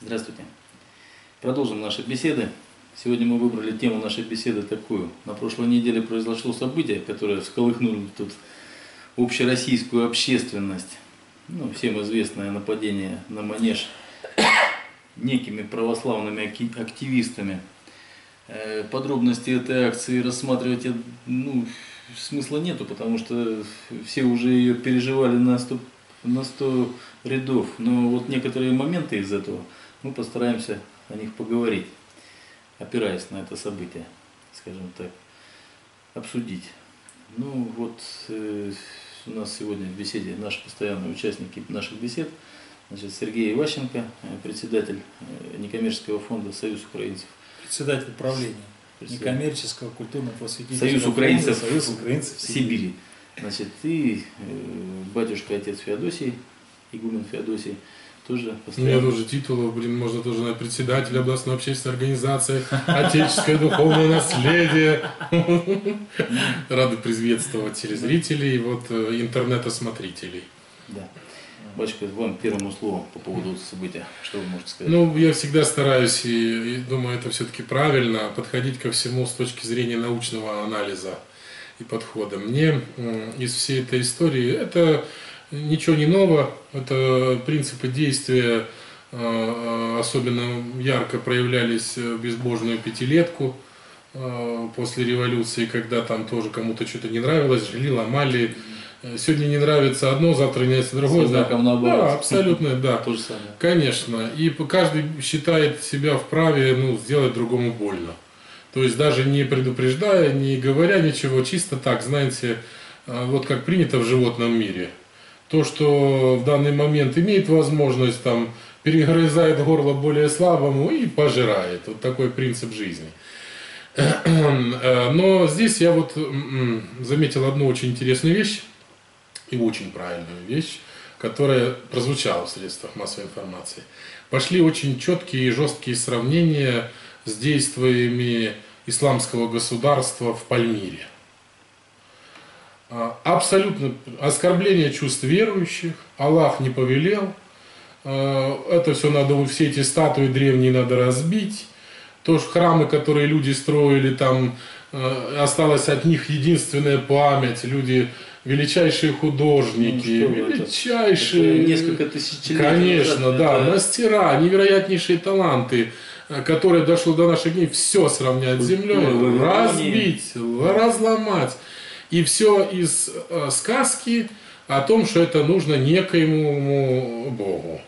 Здравствуйте. Продолжим наши беседы. Сегодня мы выбрали тему нашей беседы такую. На прошлой неделе произошло событие, которое всколыхнуло тут общероссийскую общественность. Ну, всем известное нападение на манеж некими православными активистами. Э, подробности этой акции рассматривать ну, смысла нету, потому что все уже ее переживали на 100, на 100 рядов. Но вот некоторые моменты из этого мы постараемся о них поговорить, опираясь на это событие, скажем так, обсудить. Ну вот э, у нас сегодня в беседе наши постоянные участники наших бесед, значит, Сергей Иващенко, э, председатель э, некоммерческого фонда «Союз украинцев». Председатель правления некоммерческого культурно-просветительского Союз украинцев, фонда, Союз украинцев Сибири. Сибири. Значит, и э, батюшка отец Феодосий, игумен Феодосий, тоже постоянно. Я тоже титулов, блин, можно тоже на председателя областной общественной организации, отеческое духовное наследие. Рады приветствовать телезрителей и вот э, интернета-смотрителей. Да. Батюшка, вам первому слову по поводу события. Что вы можете сказать? Ну, я всегда стараюсь, и, и думаю, это все-таки правильно, подходить ко всему с точки зрения научного анализа и подхода. Мне из всей этой истории это ничего не нового, это принципы действия а, а, особенно ярко проявлялись в безбожную пятилетку а, после революции, когда там тоже кому-то что-то не нравилось, жили, ломали. Сегодня не нравится одно, завтра не нравится другое. Да. наоборот. Да, абсолютно, да. То же самое. Конечно. И каждый считает себя вправе ну, сделать другому больно. То есть даже не предупреждая, не говоря ничего, чисто так, знаете, вот как принято в животном мире – то, что в данный момент имеет возможность, там, перегрызает горло более слабому и пожирает. Вот такой принцип жизни. Но здесь я вот заметил одну очень интересную вещь и очень правильную вещь, которая прозвучала в средствах массовой информации. Пошли очень четкие и жесткие сравнения с действиями исламского государства в Пальмире. А, абсолютно оскорбление чувств верующих, Аллах не повелел, а, это все надо, все эти статуи древние надо разбить, то что храмы, которые люди строили, там а, осталась от них единственная память, люди величайшие художники, ну, величайшие, это несколько тысячелетий конечно, назад, да, это... мастера, невероятнейшие таланты, которые дошло до наших дней, все сравнять с землей, разбить, разломать. И все из э, сказки о том, что это нужно некоему Богу.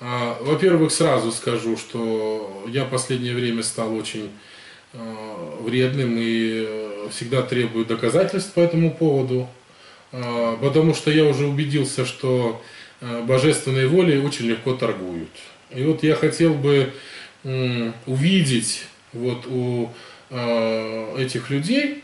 А, во-первых, сразу скажу, что я в последнее время стал очень э, вредным и э, всегда требую доказательств по этому поводу, а, потому что я уже убедился, что божественной волей очень легко торгуют. И вот я хотел бы увидеть вот у этих людей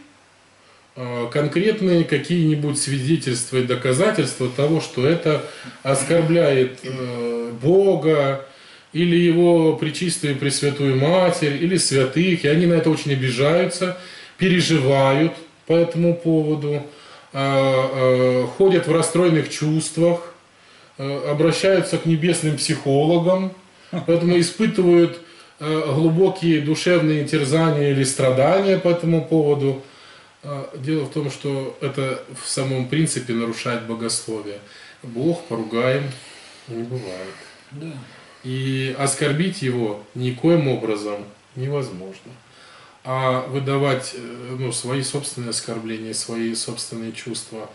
конкретные какие-нибудь свидетельства и доказательства того, что это оскорбляет э, Бога или его Пречистую Пресвятую Матерь, или святых, и они на это очень обижаются, переживают по этому поводу, э, ходят в расстроенных чувствах, обращаются к небесным психологам, поэтому испытывают глубокие душевные терзания или страдания по этому поводу – дело в том, что это в самом принципе нарушает богословие. Бог поругаем не бывает. Да. И оскорбить его никоим образом невозможно. А выдавать э, ну, свои собственные оскорбления, свои собственные чувства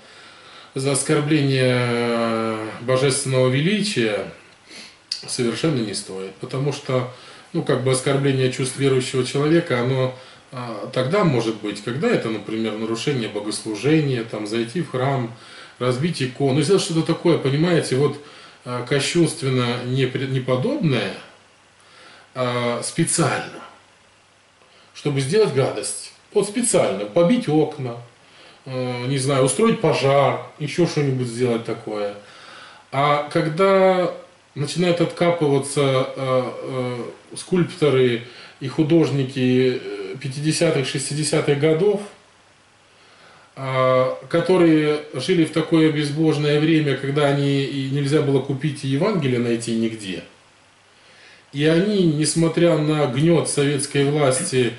за оскорбление э, божественного величия совершенно не стоит. Потому что ну, как бы оскорбление чувств верующего человека, оно а, тогда может быть, когда это, например, нарушение богослужения, там, зайти в храм, разбить икону, ну, сделать что-то такое, понимаете, вот а, кощунственно неподобное а, специально, чтобы сделать гадость. Вот специально, побить окна, не знаю, устроить пожар, еще что-нибудь сделать такое. А когда начинают откапываться скульпторы и художники 50-х, 60-х годов, а, которые жили в такое безбожное время, когда они и нельзя было купить Евангелие найти нигде. И они, несмотря на гнет советской власти,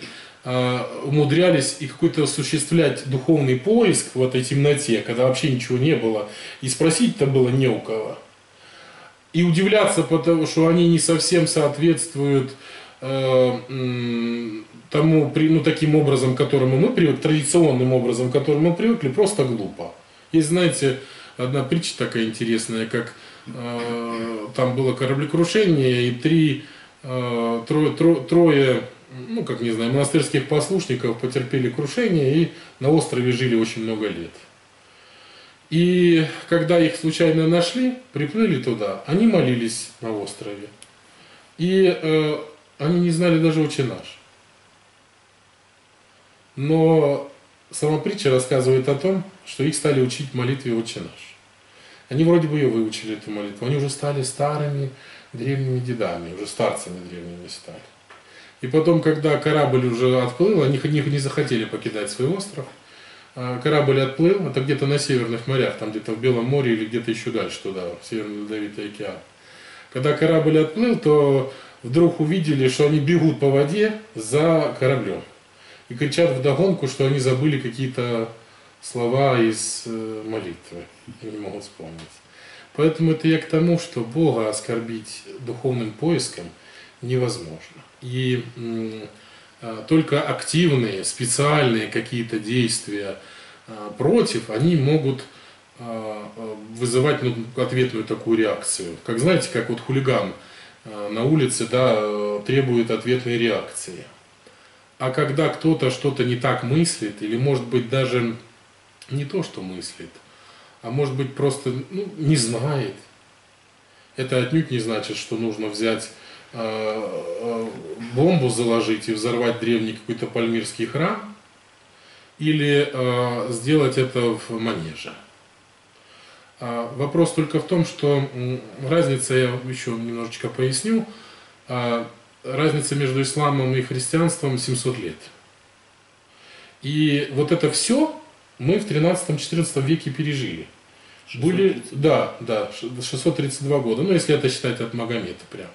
а, умудрялись и какой-то осуществлять духовный поиск в этой темноте, когда вообще ничего не было, и спросить-то было не у кого. И удивляться, потому что они не совсем соответствуют э, тому, ну, таким образом, к которому мы привыкли, традиционным образом, к которому мы привыкли, просто глупо. Есть, знаете, одна притча такая интересная, как э, там было кораблекрушение, и три, э, трое, трое, трое ну, как не знаю, монастырских послушников потерпели крушение и на острове жили очень много лет. И когда их случайно нашли, приплыли туда, они молились на острове. И э, они не знали даже «Отче наш». Но сама притча рассказывает о том, что их стали учить молитве «Отче наш». Они вроде бы ее выучили, эту молитву. Они уже стали старыми древними дедами, уже старцами древними стали. И потом, когда корабль уже отплыл, они не захотели покидать свой остров. А корабль отплыл, это где-то на северных морях, там где-то в Белом море или где-то еще дальше туда, в Северный Ледовитый океан. Когда корабль отплыл, то вдруг увидели, что они бегут по воде за кораблем. И кричат вдогонку, что они забыли какие-то слова из э, молитвы. Не могут вспомнить. Поэтому это я к тому, что Бога оскорбить духовным поиском невозможно. И а, только активные, специальные какие-то действия а, против, они могут а, вызывать ну, ответную такую реакцию. Как знаете, как вот хулиган на улице да, требует ответной реакции. А когда кто-то что-то не так мыслит, или может быть даже не то, что мыслит, а может быть просто ну, не знает, это отнюдь не значит, что нужно взять Э, э, бомбу заложить и взорвать древний какой-то пальмирский храм, или э, сделать это в манеже. А вопрос только в том, что разница, я еще немножечко поясню, а, разница между исламом и христианством 700 лет. И вот это все мы в 13-14 веке пережили. 632. Были, да, да, 632 года, ну если это считать от Магомета прямо.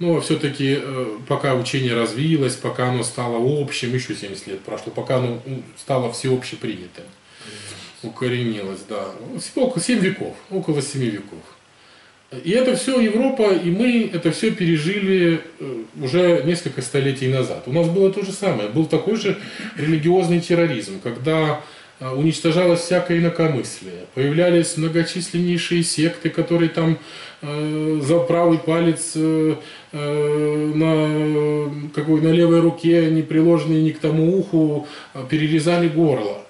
Но все-таки э, пока учение развилось, пока оно стало общим, еще 70 лет прошло, пока оно стало всеобщепринятым, укоренилось, да. Около 7 веков, около 7 веков. И это все Европа, и мы это все пережили э, уже несколько столетий назад. У нас было то же самое, был такой же религиозный терроризм, когда а, уничтожалось всякое инакомыслие. Появлялись многочисленнейшие секты, которые там э, за правый палец э, э, на, какой, на левой руке, не приложенный ни к тому уху, а, перерезали горло.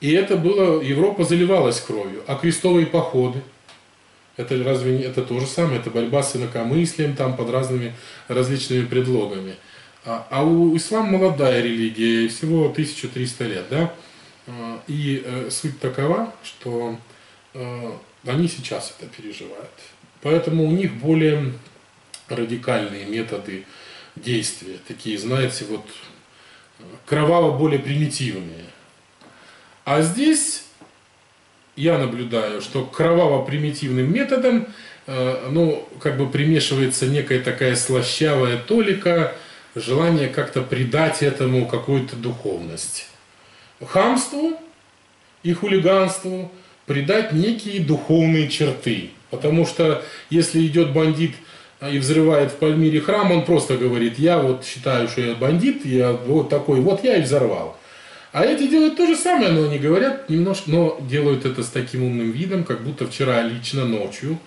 И это было, Европа заливалась кровью. А крестовые походы, это разве не, это то же самое, это борьба с инакомыслием там под разными различными предлогами. А, а у ислам молодая религия, всего 1300 лет, да? А, и э, суть такова, что э, они сейчас это переживают. Поэтому у них более радикальные методы действия, такие, знаете, вот кроваво более примитивные. А здесь я наблюдаю, что кроваво-примитивным методом, э, ну, как бы примешивается некая такая слащавая толика, желание как-то придать этому какую-то духовность хамству и хулиганству придать некие духовные черты. Потому что если идет бандит а, и взрывает в Пальмире храм, он просто говорит, я вот считаю, что я бандит, я вот такой, вот я и взорвал. А эти делают то же самое, но они говорят немножко, но делают это с таким умным видом, как будто вчера лично ночью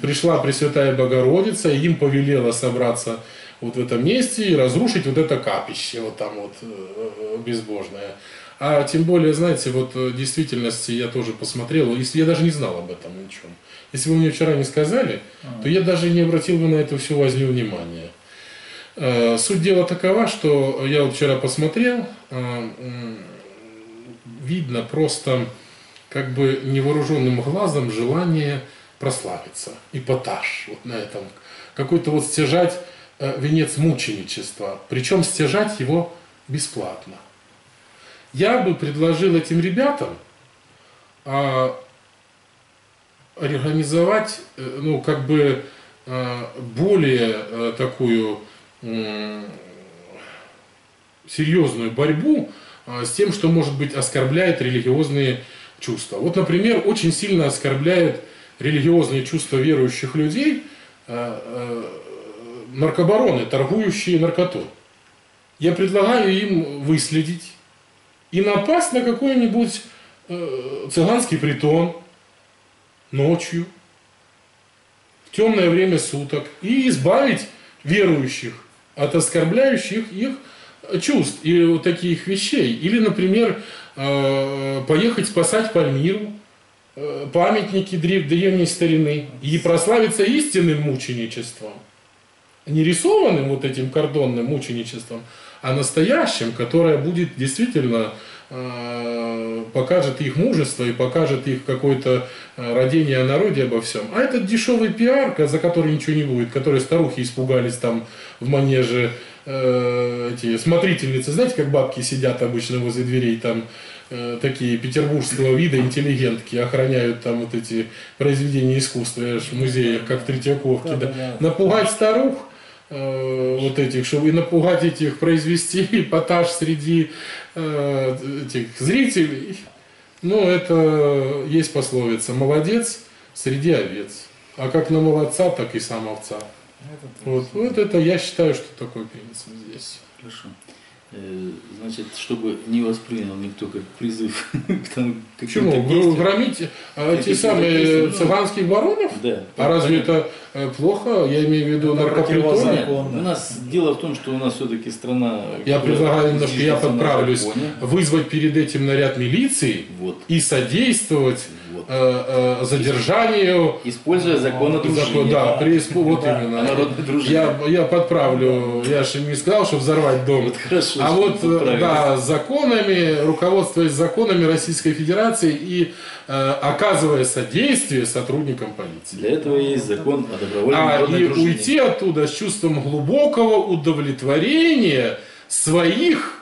пришла Пресвятая Богородица, и им повелела собраться вот в этом месте и разрушить вот это капище, вот там вот э, э, безбожное. А тем более, знаете, вот в действительности я тоже посмотрел, если я даже не знал об этом ничего. Если вы мне вчера не сказали, то я даже не обратил бы на эту всю возню внимания. Э, суть дела такова, что я вот вчера посмотрел, э, видно просто как бы невооруженным глазом желание прославиться, эпатаж вот на этом. Какой-то вот стяжать э, венец мученичества, причем стяжать его бесплатно я бы предложил этим ребятам а, организовать, ну, как бы более такую серьезную борьбу э, с тем, что, может быть, оскорбляет религиозные чувства. Вот, например, очень сильно оскорбляет религиозные чувства верующих людей э, э, наркобароны, торгующие наркотой. Я предлагаю им выследить и напасть на какой-нибудь э, цыганский притон ночью, в темное время суток, и избавить верующих от оскорбляющих их чувств и вот таких вещей. Или, например, э, поехать спасать Пальмиру, э, памятники древ- древней старины, и прославиться истинным мученичеством. Не рисованным вот этим кордонным мученичеством, а настоящим, которое будет действительно э, покажет их мужество и покажет их какое-то э, родение о народе обо всем. А этот дешевый пиар, за который ничего не будет, который старухи испугались там в манеже, э, эти смотрительницы, знаете, как бабки сидят обычно возле дверей там, э, такие петербургского вида интеллигентки, охраняют там вот эти произведения искусства в музеях, как в Третьяковке. да. Да-да-да. Напугать старух, э, вот этих, чтобы и напугать этих, произвести эпатаж среди э, этих зрителей. Ну, это есть пословица «молодец среди овец». А как на молодца, так и сам овца. Это Вот, вот это я считаю, что такой принцип здесь. Хорошо. Э, Значит, чтобы не воспринял никто как призыв к тому, к Почему? действиям. Громить а, те Какие-то самые ну, цыганских баронов? Да. А разве это э, плохо? Я имею в виду противозаконно. У нас дело в том, что у нас все-таки страна. Я предлагаю немножко, я подправлюсь, вызвать перед этим наряд милиции Вот. и содействовать. Э, э, задержанию Используя закон о Закон, дружине. да, при вот Да, именно. Я, я подправлю, я же не сказал, что взорвать дом. Вот хорошо, А вот, да, законами, руководствуясь законами Российской Федерации и э, оказывая содействие сотрудникам полиции. Для этого есть закон о добровольной А и дружине. уйти оттуда с чувством глубокого удовлетворения своих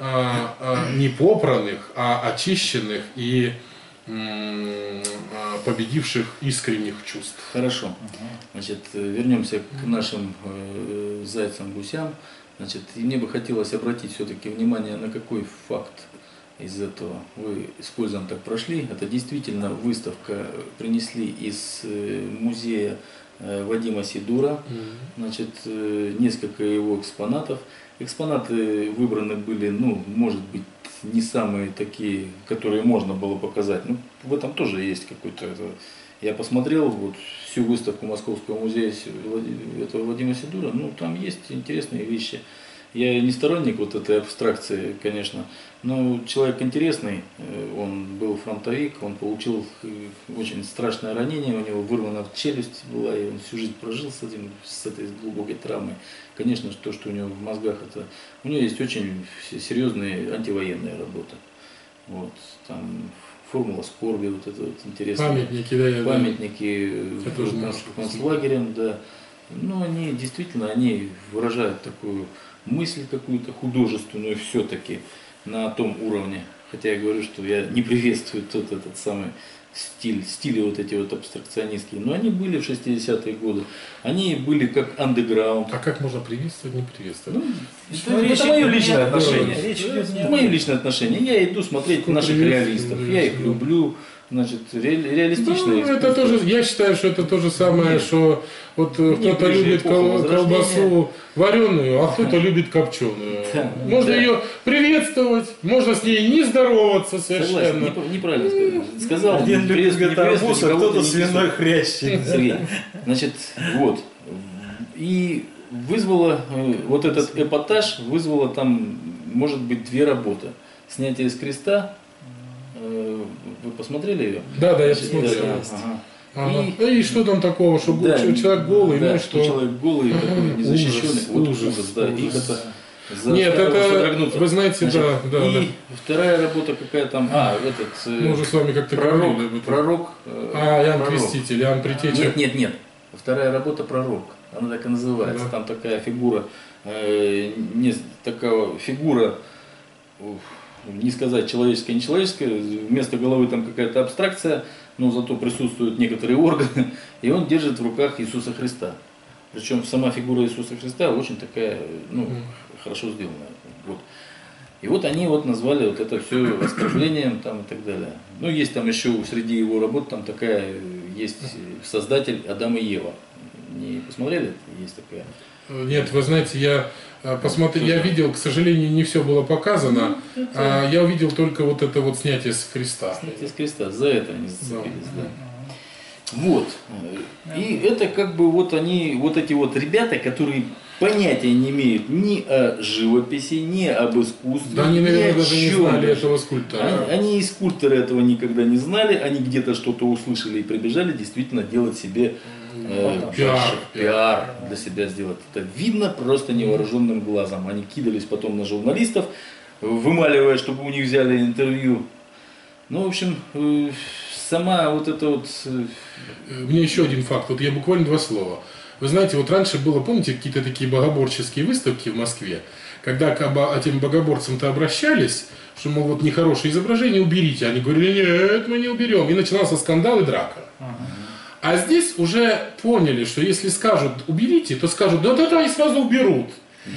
а, а, не попранных, а очищенных и победивших искренних чувств. Хорошо. Значит, вернемся к нашим э, зайцам-гусям. Значит, и мне бы хотелось обратить все-таки внимание на какой факт из этого вы с пользом так прошли. Это действительно выставка принесли из э, музея э, Вадима Сидура. Значит, несколько его экспонатов. Экспонаты выбраны были, ну, может быть, не самые такие, которые можно было показать. Ну, в этом тоже есть какой-то... Я посмотрел вот всю выставку Московского музея этого Вадима Сидура, ну, там есть интересные вещи. Я не сторонник вот этой абстракции, конечно, но человек интересный, э, он был фронтовик, он получил э, очень страшное ранение, у него вырвана челюсть была, и он всю жизнь прожил с, этим, с этой глубокой травмой. Конечно, то, что у него в мозгах, это у него есть очень се- серьезные антивоенные работы. Вот, там формула скорби, вот это вот интересно. Памятники, да, я- да. Памятники Я тоже концлагерям, да. Ну, они действительно, они выражают такую мысль какую-то художественную все-таки на том уровне. Хотя я говорю, что я не приветствую тот этот самый стиль, стили вот эти вот абстракционистские. Но они были в 60-е годы. Они были как андеграунд. А как можно приветствовать, не приветствовать? Ну, Ну, это, речь это мое личное отношение. речь Это о- мое личное отношение. Я иду смотреть наших реалистов. Я их да. люблю. Значит, ре- реалистичное Ну, это тоже, я считаю, что это то же самое, Нет. что вот э, кто-то любит кол- колбасу вареную, а кто-то любит копченую. Да. Можно Да. ее приветствовать, можно с ней не здороваться Согласен, совершенно. непра- неправильно сказал. Сказал, Один любит арбуз, а кто-то свиной хрящик. Сергей, значит, вот. И вызвало, э, вот этот эпатаж вызвало там, может быть, две работы. Снятие с креста, э, вы посмотрели ее? Да, да, я посмотрел. ага. Ага. И- И, что там такого, что Да, человек голый, да, ну что что? человек голый, такой незащищенный, Ужас, вот ужас, ужас, да, их ужас. это Нет, заставило это, вы знаете, Значит, да, да, и да. вторая работа какая там, а, этот, э, Мы уже с вами как-то пророк, говорили пророк, э, А, Иоанн пророк. Креститель, Иоанн Притеча. Нет, нет, нет. Вторая работа пророк. Она так и называется. Да. Там такая фигура, э, не, такая фигура, ух, не сказать человеческая, не человеческая, вместо головы там какая-то абстракция, но зато присутствуют некоторые органы, и он держит в руках Иисуса Христа. Причем сама фигура Иисуса Христа очень такая, ну, хорошо сделанная. Вот. И вот они вот назвали вот это все оскорблением там и так далее. Ну, есть там еще среди его работ там такая, есть создатель Адам и Ева. Не посмотрели? Есть такая. Нет, вы знаете, я э, посмотрел, я видел, к сожалению, не все было показано, Ну, а я увидел только вот это вот снятие с креста. Снятие с креста, за это они зацепились, да. Вот. И это как бы вот они, вот эти вот ребята, которые понятия не имеют ни о живописи, ни об искусстве. Да они, ни наверное, о даже не чем знали этого скульптора. Они, они и скульпторы этого никогда не знали, они где-то что-то услышали и прибежали действительно делать себе э, Пиар. пиар для себя сделать. Это видно просто невооруженным глазом. Они кидались потом на журналистов, вымаливая, чтобы у них взяли интервью. Ну, в общем, э, сама вот эта вот... э, У меня еще один факт. Вот я буквально два слова. Вы знаете, вот раньше было, помните, какие-то такие богоборческие выставки в Москве, когда к этим богоборцам-то обращались, что, мол, вот нехорошее изображение, уберите. Они говорили, нет, мы не уберем. И начинался скандал и драка. А здесь уже поняли, что если скажут уберите, то скажут да-да-да и сразу уберут.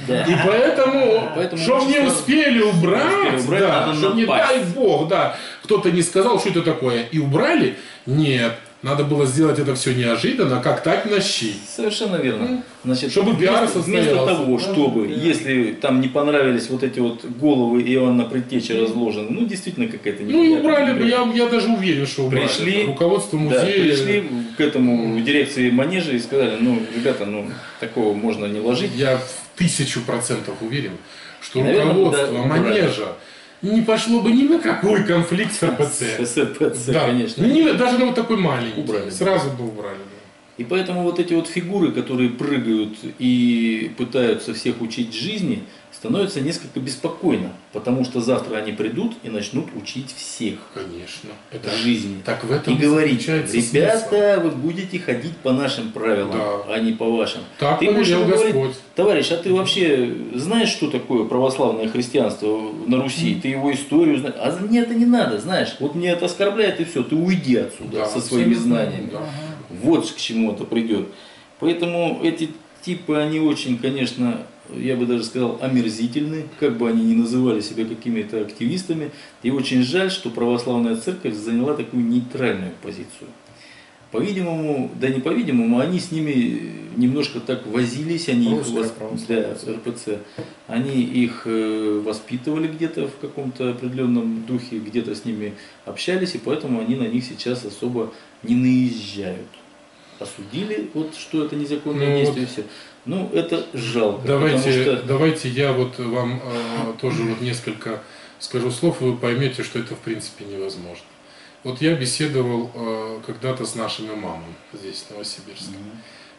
Да. И поэтому, Поэтому чтобы не успели убрать, успели убрать, да, чтобы не дай бог, да, кто-то не сказал, что это такое, и убрали, нет, надо было сделать это все неожиданно, как так на щи. Совершенно верно. Значит, Чтобы пиар вместо, вместо того, чтобы, если там не понравились вот эти вот головы Иоанна Предтечи разложены, ну действительно какая-то Ну и неприятная убрали бы, я, я даже уверен, что убрали. Пришли, Руководство Да, музея. пришли к этому в дирекции манежа и сказали, ну, ребята, ну, такого можно не ложить. Я в тысячу процентов уверен, что Наверное, руководство да, убрали. Не пошло бы ни на какой конфликт с РПЦ. С РПЦ, Да, конечно. на- даже на вот такой маленький. Убрали. Сразу бы убрали. И поэтому вот эти вот фигуры, которые прыгают и пытаются всех учить жизни, становятся несколько беспокойно, потому что завтра они придут и начнут учить всех Конечно. Это жизни. Так в этом И говорить, ребята, вы будете ходить по нашим правилам, Да. а не по вашим. Так Ты можешь говорить, Господь. товарищ, а ты вообще знаешь, что такое православное христианство на Руси? Ты его историю знаешь? А мне это не надо, знаешь. Вот мне это оскорбляет и все, ты уйди отсюда Да, со своими знаниями. да. Вот к чему это придет. Поэтому эти типы, они очень, конечно, я бы даже сказал, омерзительны, как бы они ни называли себя какими-то активистами. И очень жаль, что православная церковь заняла такую нейтральную позицию. По-видимому, да не по-видимому, они с ними немножко так возились, они их Русская вос- православная да, РПЦ, они их э, воспитывали где-то в каком-то определенном духе, где-то с ними общались, и поэтому они на них сейчас особо не наезжают. Осудили, вот что это незаконное Ну, действие, все. Ну, это жалко. Давайте, что давайте я вот вам э, тоже вот несколько скажу слов, и вы поймете, что это в принципе невозможно. Вот я беседовал э, когда-то с нашими мамами здесь, в Новосибирске.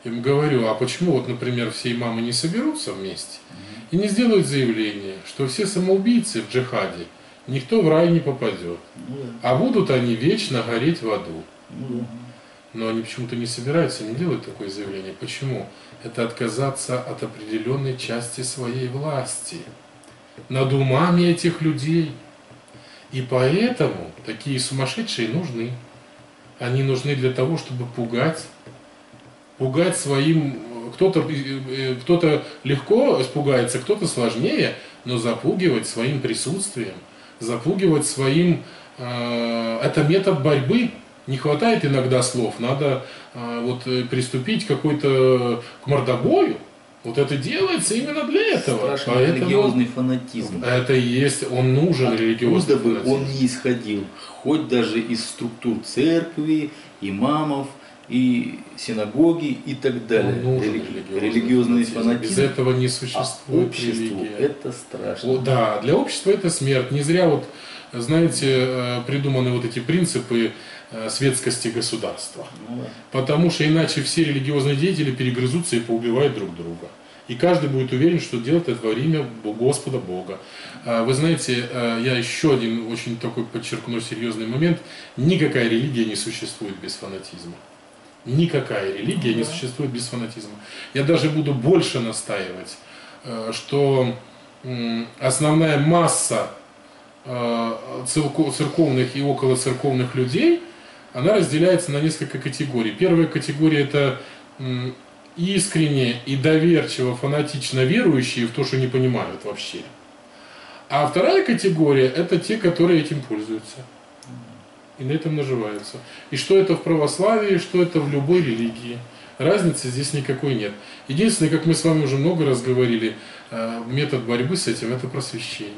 Я им говорю, а почему вот, например, все мамы не соберутся вместе и не сделают заявление, что все самоубийцы в джихаде, никто в рай не попадет, да, а будут они вечно гореть в аду. да. Но они почему-то не собираются, не делают такое заявление. Почему? Это отказаться от определенной части своей власти над умами этих людей. И поэтому такие сумасшедшие нужны. Они нужны для того, чтобы пугать, пугать своим... Кто-то э, э, кто легко испугается, кто-то сложнее, но запугивать своим присутствием, запугивать своим... э, это метод борьбы. Не хватает иногда слов, надо э, вот э, приступить какой-то к мордобою. Вот это делается именно для этого. Страшный Поэтому религиозный фанатизм. это и есть, он нужен религиозный Откуда бы фанатизм. он не исходил, хоть даже из структур церкви, имамов, и синагоги и так далее. Он нужен Религи- религиозный фанатизм, Без этого не а существует обществу религия. это страшно. О, да, для общества это смерть. Не зря вот, знаете, э, придуманы вот эти принципы э, светскости государства. Ну да. Потому что иначе все религиозные деятели перегрызутся и поубивают друг друга. И каждый будет уверен, что делает это во имя Господа Бога. А Вы знаете, э, я еще один очень такой подчеркну серьезный момент. Никакая религия не существует без фанатизма. Никакая религия не существует без фанатизма. Я даже буду больше настаивать, что основная масса церковных и околоцерковных людей она разделяется на несколько категорий. Первая категория это искренне и доверчиво, фанатично верующие в то, что не понимают вообще. А вторая категория это те, которые этим пользуются. И на этом наживаются. И что это в православии, что это в любой религии. Разницы здесь никакой нет. Единственное, как мы с вами уже много раз говорили, э, метод борьбы с этим это просвещение.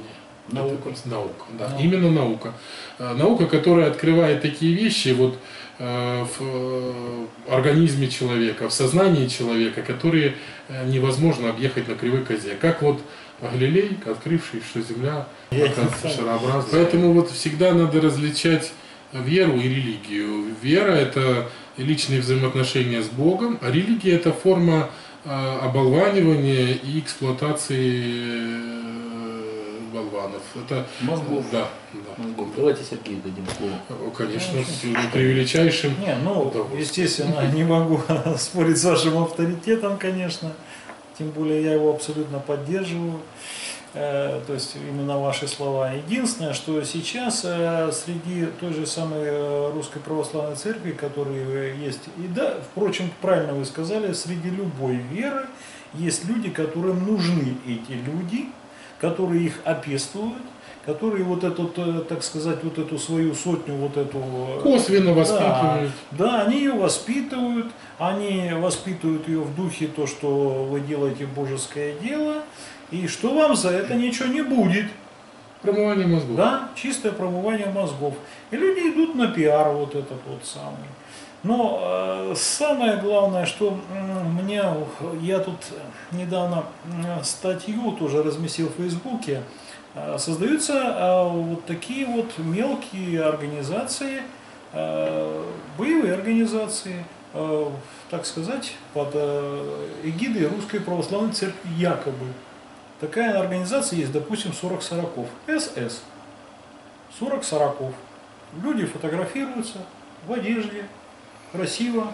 Наука. Это, наука, да, наука. именно наука. Э, наука, которая открывает такие вещи вот, э, в организме человека, в сознании человека, которые невозможно объехать на кривой козе. Как вот Галилей, открывший, что Земля оказывается шарообразной. Поэтому вот всегда надо различать веру и религию. Вера – это личные взаимоотношения с Богом, а религия – это форма э, оболванивания и эксплуатации болванов. Это, Мозгов. Да, да. Мозгов. Давайте Сергею дадим слово. Конечно, с преувеличайшим Не, ну, естественно, не могу спорить с вашим авторитетом, конечно. Тем более я его абсолютно поддерживаю. Э, то есть именно ваши слова. Единственное, что сейчас э, среди той же самой э, Русской Православной Церкви, которые есть, и да, впрочем, правильно вы сказали, среди любой веры есть люди, которым нужны эти люди, которые их опестуют, которые вот эту, так сказать, вот эту свою сотню, вот эту... Косвенно воспитывают. Да, да, они ее воспитывают, они воспитывают ее в духе то, что вы делаете божеское дело, и что вам за это ничего не будет. Промывание мозгов. Да, чистое промывание мозгов. И люди идут на пиар вот этот вот самый. Но э, самое главное, что э, мне, я тут недавно статью тоже разместил в Фейсбуке, э, создаются э, вот такие вот мелкие организации, э, боевые организации, э, так сказать, под э, эгидой Русской Православной Церкви якобы. Такая организация есть, допустим, 40 сороков. СС. 40 сороков. Люди фотографируются в одежде, красиво.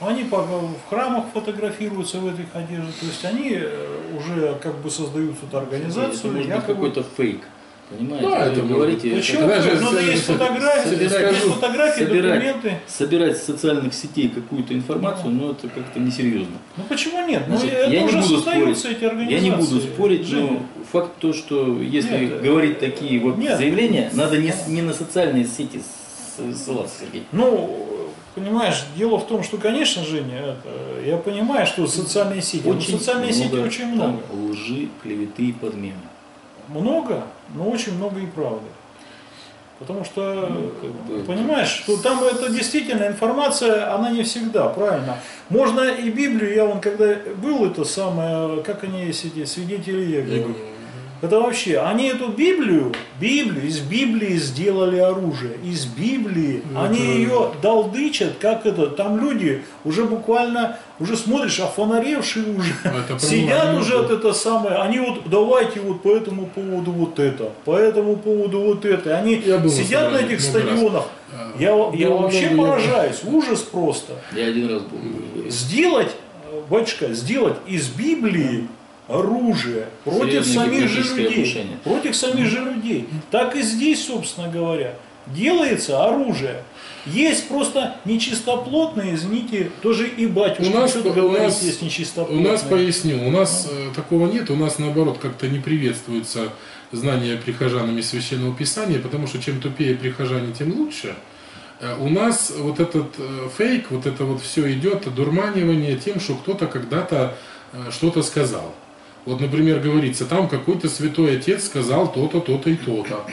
Они в храмах фотографируются в этих одеждах. То есть они э, уже как бы создают эту организацию. Это может какой-то фейк. Понимаете? Да, это говорите. Почему? Это, но есть фотографии, собирать, есть фотографии, собирать, документы. Собирать с социальных сетей какую-то информацию, но это как-то несерьезно. Ну почему нет? Значит, ну, я не буду спорить. Эти организации. Я не буду спорить, но факт то, что если нет, говорить такие вот нет, заявления, надо не, не на социальные сети ссылаться, Сергей. Ну, Понимаешь, дело в том, что, конечно, Женя, это, я понимаю, что социальные сети, очень социальные много, сети очень много. лжи, клеветы и подмены много, но очень много и правды. Потому что, ну, как бы, понимаешь, что там это действительно информация, она не всегда, правильно. Можно и Библию, я вон когда был это самое, как они эти свидетели Еговы, это вообще, они эту Библию, Библию, из Библии сделали оружие. Из Библии. Это... Они ее долдычат, как это, там люди уже буквально, уже смотришь, офонаревшие уже, это сидят уже от это самое, они вот, давайте вот по этому поводу вот это, по этому поводу вот это. Они я сидят на этих стадионах. Раз. Я, я вообще я поражаюсь, ужас просто. Я один раз был. Сделать, батюшка, сделать из Библии оружие против самих же людей. Отношения. Против самих же людей. Так и здесь, собственно говоря, делается оружие. Есть просто нечистоплотные, извините, тоже и батюшка у нас, что-то говорит, нас, есть нечистоплотные. У нас, поясню, у нас ну. такого нет, у нас наоборот как-то не приветствуется знание прихожанами Священного Писания, потому что чем тупее прихожане, тем лучше. Э, у нас вот этот э, фейк, вот это вот все идет, одурманивание тем, что кто-то когда-то что-то сказал. Вот, например, говорится, там какой-то святой отец сказал то-то, то-то и то-то.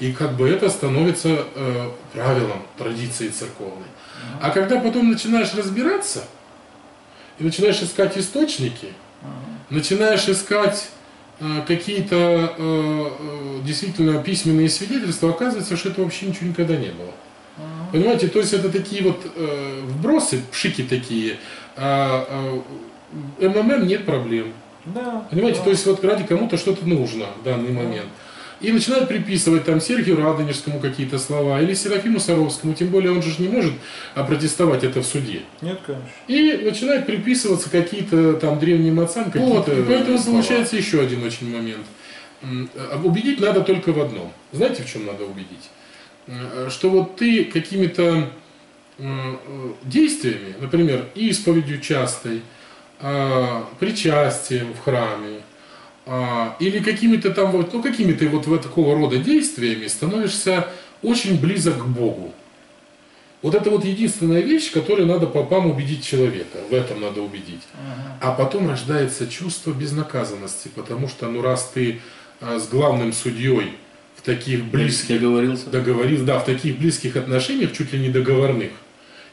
И как бы это становится э, правилом традиции церковной. А когда потом начинаешь разбираться, и начинаешь искать источники, начинаешь искать э, какие-то э, э, действительно письменные свидетельства, оказывается, что это вообще ничего никогда не было. Понимаете, то есть это такие вот э, вбросы, пшики такие, а э, МММ нет проблем. Да. Понимаете, да. то есть вот ради кому-то что-то нужно в данный да. момент. И начинают приписывать там Сергию Радонежскому какие-то слова, или Серафиму Саровскому, тем более он же не может опротестовать это в суде. Нет, конечно. И начинают приписываться какие-то там древним отцам, какие-то вот, и поэтому слова. получается еще один очень момент. А убедить надо только в одном. Знаете, в чем надо убедить? Что вот ты какими-то э, действиями, например, исповедью частой, а, причастием в храме, а, или какими-то там вот, ну какими-то вот в такого рода действиями становишься очень близок к Богу. Вот это вот единственная вещь, которой надо попам убедить человека. В этом надо убедить. А потом рождается чувство безнаказанности, потому что, ну раз ты а, с главным судьей в таких близких договорился. договорился, да, в таких близких отношениях, чуть ли не договорных,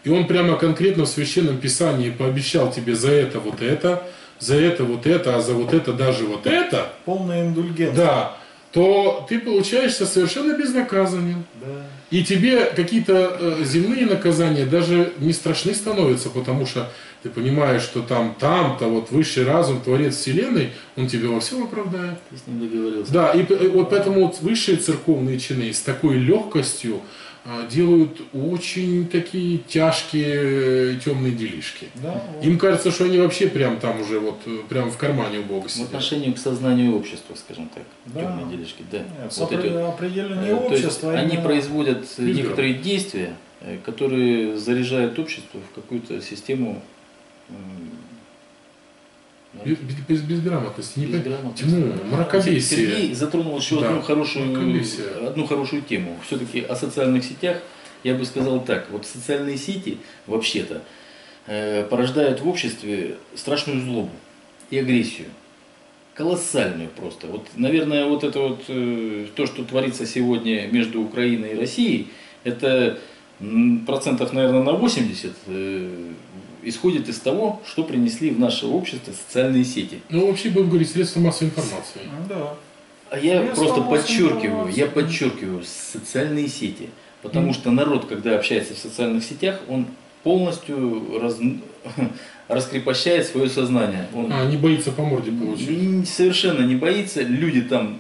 и он прямо конкретно в священном писании пообещал тебе за это вот это, за это вот это, а за вот это даже вот это, Полная индульгенция. да, то ты получаешься совершенно безнаказанен. Да. И тебе какие-то э, земные наказания даже не страшны становятся, потому что ты понимаешь, что там, там-то вот высший разум, творец вселенной, он тебя во всем оправдает. Ты с ним договорился. Да, и вот поэтому вот высшие церковные чины с такой легкостью делают очень такие тяжкие э, темные делишки. Да, вот. Им кажется, что они вообще прям там уже вот э, прям в кармане у Бога В сидят. отношении к сознанию общества, скажем так. Да. Темные делишки, да. Нет, Вот эти опре- определение Э, то есть общества. они именно- производят Фильтром. некоторые действия, э, которые заряжают общество в какую-то систему Без, без- без грамотности, не безграмотности. тьму, мракобесие. Сергей затронул еще Да, одну хорошую, мракобесие. одну хорошую тему. Все-таки о социальных сетях я бы сказал так. Вот социальные сети вообще-то э, порождают в обществе страшную злобу и агрессию. Колоссальную просто. Вот, наверное, вот это вот э, то, что творится сегодня между Украиной и Россией, это процентов, наверное, на 80 э, исходит из того, что принесли в наше общество социальные сети. Ну, вообще, будем говорить, средства массовой информации. Да. А я Средства просто подчеркиваю, информации. я подчеркиваю социальные сети. Потому Мгм. что народ, когда общается в социальных сетях, он полностью раз- раскрепощает свое сознание. Он А, не боится по морде получить. совершенно не боится. Люди там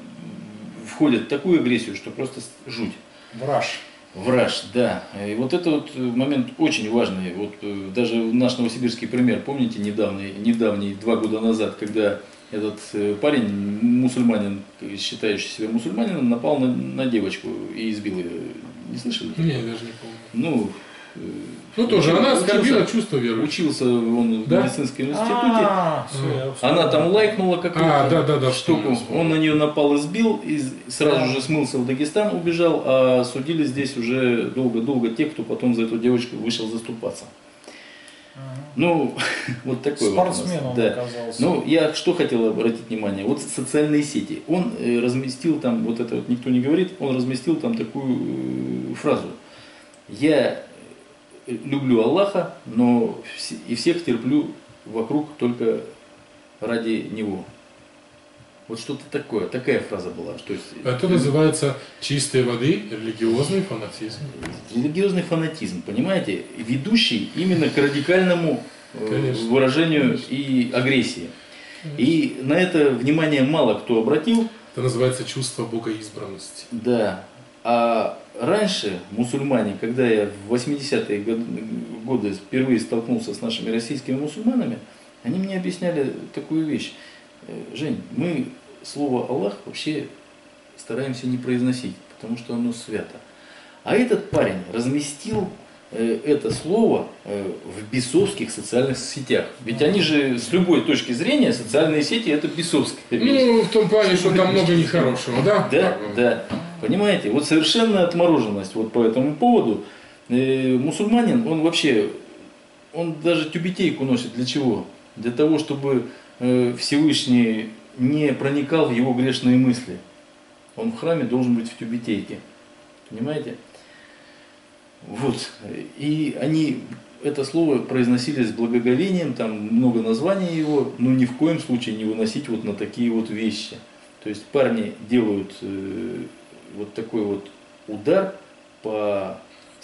входят в такую агрессию, что просто жуть. Враж. Враж, да. И вот это вот э, момент очень важный. Вот э, даже наш новосибирский пример, помните, недавний, недавний, два года назад, когда этот э, парень, мусульманин, считающий себя мусульманином, напал на, на девочку и избил ее. Не слышали? Не, я даже не помню. Ну, Ну, тоже, она оскорбила чувство верующих. Учился он в Да? медицинском институте. А, я Она там лайкнула какую-то А, да, да, да, штуку. Он на нее напал и сбил, и сразу Да. же смылся в Дагестан, убежал, а судили здесь уже долго-долго те, кто потом за эту девочку вышел заступаться. Ну, вот такой вот. Спортсмен он Да. оказался. Ну, я что хотел обратить внимание. Вот социальные сети. Он э, разместил там, вот это вот никто не говорит, он разместил там такую э, фразу. Я люблю Аллаха, но и всех терплю вокруг только ради Него. Вот что-то такое, такая фраза была. Что есть, Это называется чистой воды религиозный фанатизм. религиозный фанатизм, понимаете, ведущий именно к радикальному э, Конечно. выражению и агрессии. И на это внимание мало кто обратил, Это называется чувство богоизбранности. да. А раньше мусульмане, когда я в 80-е год- годы впервые столкнулся с нашими российскими мусульманами, они мне объясняли такую вещь. Э, Жень, мы слово Аллах вообще стараемся не произносить, потому что оно свято. А этот парень разместил это слово э, в бесовских социальных сетях. Ведь они же с любой точки зрения социальные сети это бесовская вещь. Ну, в том плане, что там много нехорошего, да? Да, да. Понимаете, вот совершенная отмороженность вот по этому поводу. Э, мусульманин, он вообще, он даже тюбетейку носит для чего? Для того, чтобы э, Всевышний не проникал в его грешные мысли. Он в храме должен быть в тюбетейке. Понимаете? Вот. И они это слово произносили с благоговением, там много названий его, но ни в коем случае не выносить вот на такие вот вещи. То есть парни делают э, вот такой вот удар по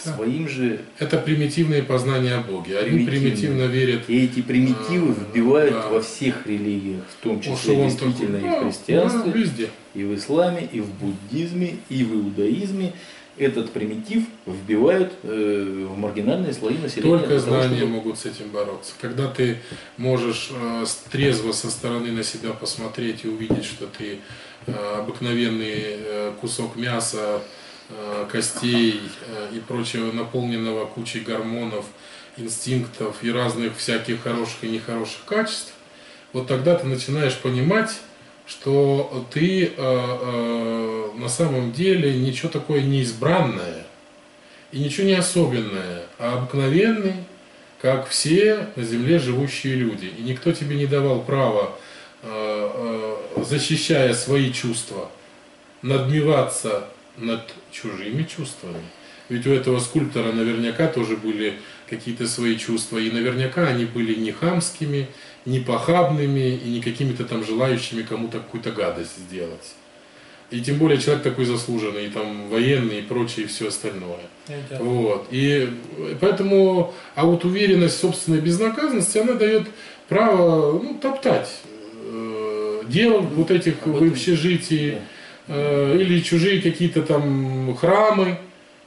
Да. своим же, Это примитивные познания о Боге. Они примитивно верят, и эти примитивы А, вбивают да. во всех религиях, в том о, числе он действительно такой, и в «А, христианстве, да, везде. и в исламе, и в буддизме, и в иудаизме. Этот примитив вбивают э, в маргинальные слои населения. Только того, знания чтобы- могут с этим бороться. Когда ты можешь э, трезво со стороны на себя посмотреть и увидеть, что ты э, обыкновенный э, кусок мяса э, костей э, и прочего, наполненного кучей гормонов, инстинктов и разных всяких хороших и нехороших качеств, вот тогда ты начинаешь понимать, что ты э, э, на самом деле ничего такое не избранное и ничего не особенное, а обыкновенный, как все на земле живущие люди. И никто тебе не давал права, э, э, защищая свои чувства, надмеваться над чужими чувствами. Ведь у этого скульптора наверняка тоже были какие-то свои чувства, и наверняка они были не хамскими, не похабными и не какими-то там желающими кому-то какую-то гадость сделать. И тем более человек такой заслуженный, и там военный и прочее, и все остальное. Это- Вот. И поэтому, а вот уверенность в собственной безнаказанности, она дает право ну, топтать э, дел вот этих А вот в общежитии, э, или чужие какие-то там храмы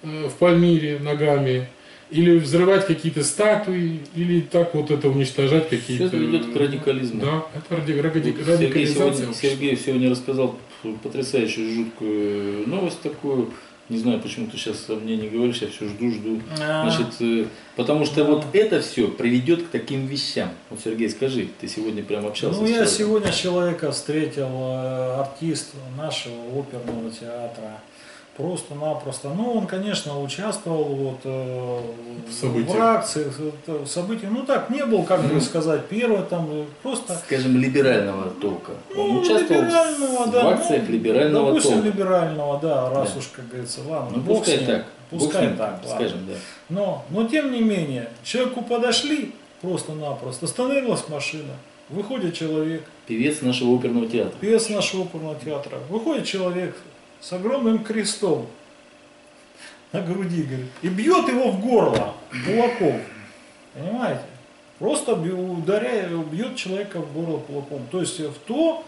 в Пальмире ногами, или взрывать какие-то статуи, или так вот это уничтожать какие-то... Все ведет к радикализму. Да, это ради- ради- Вот Сергей радикализация. сегодня, общества. Сергей сегодня рассказал потрясающую жуткую новость такую. Не знаю, почему ты сейчас о мне не говоришь, я все жду, жду. А, Значит, э, потому что вот это все приведет к таким вещам. Вот, Сергей, скажи, ты сегодня прям общался Ну, с я сегодня человека встретил, э, артист нашего оперного театра. Просто-напросто. Ну, он, конечно, участвовал вот, э, В событиях. в акциях, э, в событиях. Ну, так, не был, как бы сказать, первый там, э, просто... Скажем, либерального толка. Он Ну, участвовал либерального, в да, акциях ну, либерального Допустим, толка. либерального, да, раз Да. уж, как говорится, ладно. Ну, бог пускай с ним, так. Бог Пускай ним, так, ладно. скажем, да. Но, но тем не менее, человеку подошли просто-напросто, остановилась машина, выходит человек, Певец нашего оперного театра. певец нашего оперного театра, выходит человек с огромным крестом на груди, говорит, и бьет его в горло кулаком. Понимаете? Просто ударяя, бьет человека в горло кулаком. То есть в то,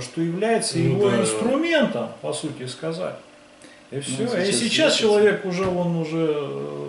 что является Ну его да. инструментом, по сути сказать. И все. Ну, и сейчас сейчас является. человек уже, он уже э,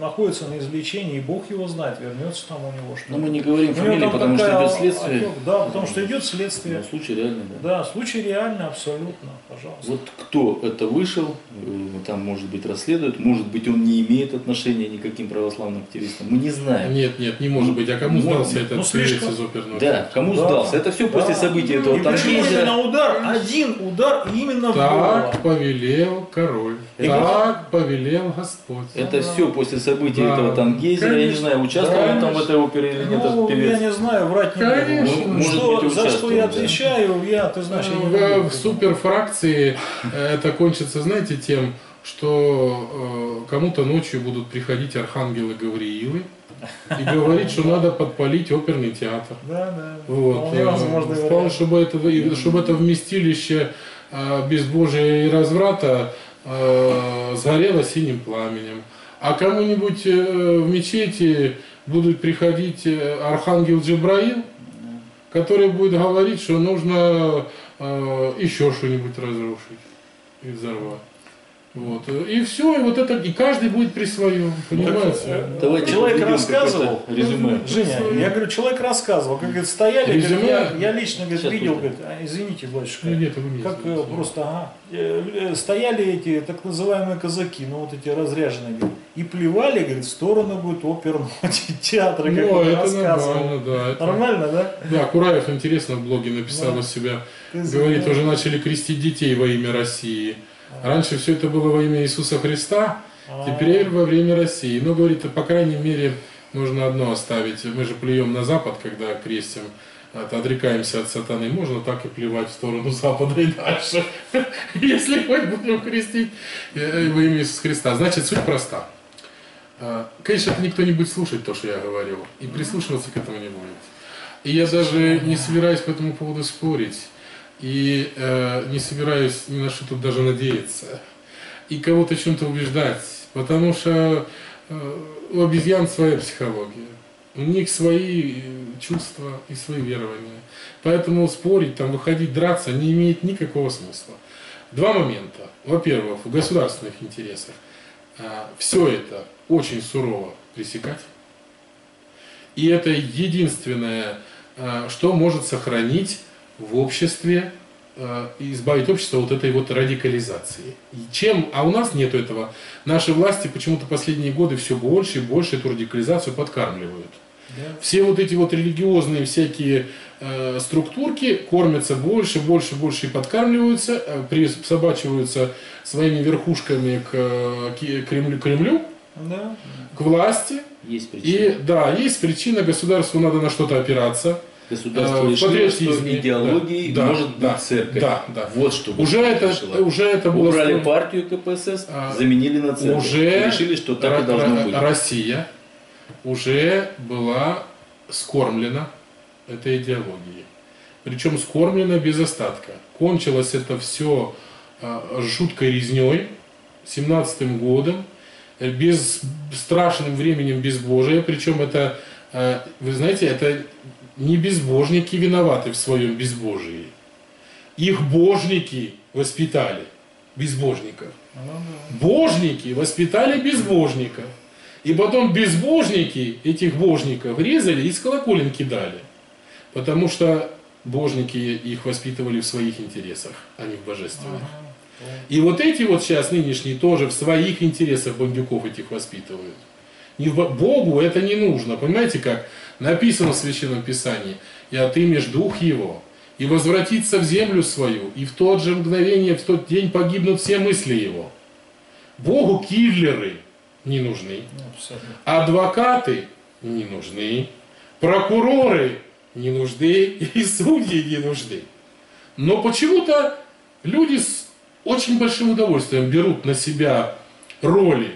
находится на излечении, и Бог его знает, вернется там у него что Но мы не говорим фамилии, потому что идет следствие. отек- Да, потому что идет следствие. Ну, случай реальный, да. Да, случай реальный абсолютно, пожалуйста. Вот кто это вышел, э, там, может быть, расследует, может быть, он не имеет отношения ни к каким православным активистам. Мы не знаем. Нет, нет, не может быть. А кому Может сдался быть. этот Ну, слишком- из оперного? Да, кому Да. сдался. Это все после Да. событий этого И причем Таргиза. именно удар, один удар именно в горло. Так повелел король. Так повелел Господь. Это Да. все после событий Да. этого Тангейзера. Я не знаю, участвовал он там в этой опере или нет, Ну, этот певец. я не знаю, врать не Конечно. буду. Ну, может Что- быть, за что я да. отвечаю, я, ты знаешь, я не в, буду. в суперфракции э, это кончится, знаете, тем, что э, кому-то ночью будут приходить архангелы Гавриилы и говорить, что надо подпалить оперный театр. Да, да. Вот. Э, возможный вполне, чтобы, это, чтобы это вместилище э, безбожия и разврата э, сгорело синим пламенем. А кому-нибудь э, в мечети будут приходить э, архангел Джабраил, который будет говорить, что нужно э, еще что-нибудь разрушить и взорвать. Вот. И все, и вот это, и каждый будет при своем, понимаете? э, Давайте Человек рассказывал, резюме. Женя, я говорю, человек рассказывал, как говорит, стояли, говорит, я, я лично говорит, Сейчас видел, говорит, а, извините, батюшка, Ну, нет, не как э, извините. просто, ага, э, стояли эти так называемые казаки, ну вот эти разряженные, говорит, и плевали, говорит, в сторону будет оперного театра, как Ну, он это рассказывал. нормально, да. это- Нормально, да? Да, Кураев интересно в блоге написал Да. у себя. Ты Говорит, знаешь. уже начали крестить детей во имя России. Раньше все это было во имя Иисуса Христа, теперь во время России. Ну, говорит, по крайней мере, нужно одно оставить. Мы же плюем на Запад, когда крестим, от- отрекаемся от сатаны. Можно так и плевать в сторону Запада и дальше. Если хоть будем крестить э, во имя Иисуса Христа. Значит, суть проста. Конечно, это никто не будет слушать то, что я говорю, и прислушиваться к этому не будет. И я даже не собираюсь по этому поводу спорить, и э, не собираюсь ни на что тут даже надеяться, и кого-то чем-то убеждать, потому что э, у обезьян своя психология, у них свои э, чувства и свои верования. Поэтому спорить, там, выходить, драться не имеет никакого смысла. Два момента. Во-первых, в государственных интересах все это очень сурово пресекать. И это единственное, а, что может сохранить в обществе э, избавить общество вот этой вот радикализации. И чем, а у нас нет этого. Наши власти почему-то последние годы все больше и больше эту радикализацию подкармливают. Да. Все вот эти вот религиозные всякие э, структурки кормятся больше, больше, больше и подкармливаются, э, приспосабачиваются своими верхушками к, э, к Кремлю, Кремлю, Да. к власти. Есть И причина. да, есть причина, государству надо на что-то опираться. Государство э, что патриотизме, идеологией да, может да, быть церковь. да, да. Вот что Уже это, уже это было... Убрали строено- партию КПСС, А, заменили на церковь. уже И решили, что так и должно быть. Россия уже была скормлена этой идеологией. Причем скормлена без остатка. Кончилось это все жуткой резней, 17 годом, э, без страшным временем безбожия. Причем это, э, вы знаете, это не безбожники виноваты в своем безбожии. Их божники воспитали безбожников. Ну. Божники воспитали безбожников. И потом безбожники этих божников резали и с колоколен кидали. Потому что божники их воспитывали в своих интересах, а не в божественных. И вот эти вот сейчас нынешние тоже в своих интересах бандюков этих воспитывают. Богу это не нужно. Понимаете как? Написано в Священном Писании. И отымешь дух его, и возвратится в землю свою, и в тот же мгновение, в тот день погибнут все мысли его. Богу киллеры не нужны. Ну, абсолютно. Адвокаты не нужны, прокуроры не нужны и судьи не нужны. Но почему-то люди с очень большим удовольствием берут на себя роли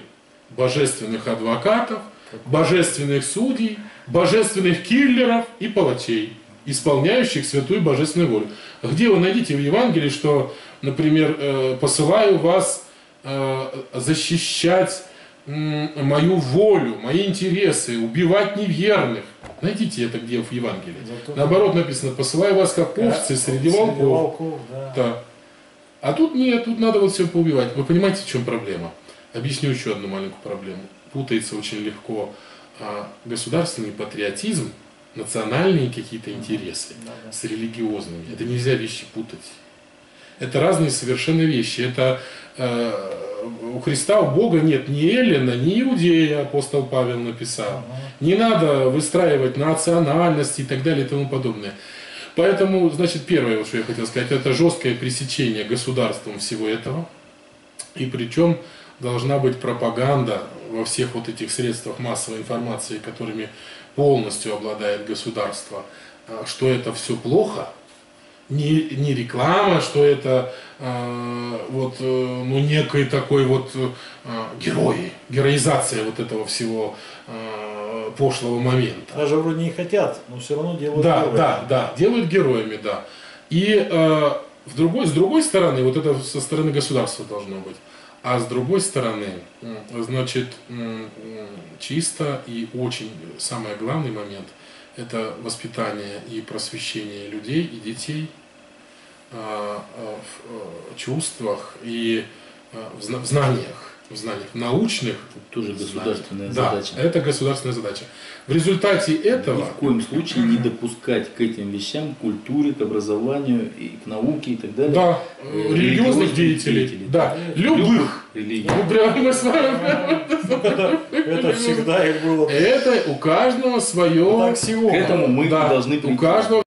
божественных адвокатов, божественных судей, божественных киллеров и палачей, исполняющих святую божественную волю. Где вы найдете в Евангелии, что, например, э, посылаю вас э, защищать мою волю, мои интересы, убивать неверных. Найдите это где в Евангелии. Зато- Наоборот написано, посылаю вас как овцы среди волков. волков, да. Да. А тут нет, тут надо вот все поубивать. Вы понимаете, в чем проблема? Объясню еще одну маленькую проблему. Путается очень легко а, государственный патриотизм, национальные какие-то интересы Да, да. с религиозными. Это нельзя вещи путать. Это разные совершенно вещи. Это э, у Христа, у Бога нет ни Эллина, ни Иудея, апостол Павел написал. Ага. Не надо выстраивать национальности и так далее и тому подобное. Поэтому, значит, первое, что я хотел сказать, это жесткое пресечение государством всего этого. И причем должна быть пропаганда во всех вот этих средствах массовой информации, которыми полностью обладает государство, а, что это все плохо, не, не реклама, что это э, вот э, ну некий такой вот э, герои, героизация вот этого всего э, пошлого момента. Даже вроде не хотят, но все равно делают Да, героев. да, да, делают героями, да. И э, в другой, с другой стороны, вот это со стороны государства должно быть. А с другой стороны, значит, чисто и очень самый главный момент – это воспитание и просвещение людей и детей а, а, в э, чувствах и а, в знаниях, в знаниях научных. Тоже государственная Да, задача. это государственная задача. В результате этого Ни в коем случае не допускать к этим вещам, к культуре, к образованию, и к науке и так далее. Да, э, религиозных религиозных деятелей. деятелей. Да, любых. религий. Ну, прямо мы с вами. Это всегда их было. Это у каждого свое. К этому мы Да, должны у каждого